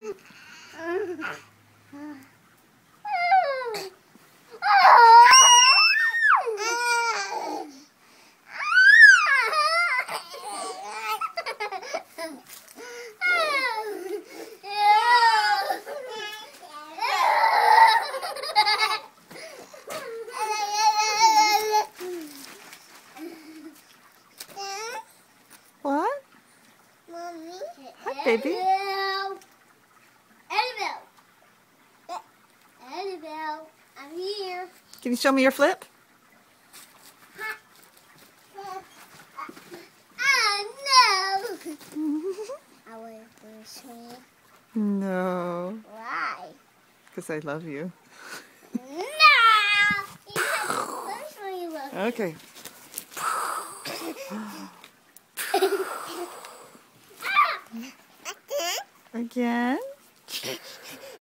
What? Mommy. Hi, baby. Can you show me your flip? Oh no. I want to swim. no, Why? because I love you. No. You have to push when you look. Okay. Again?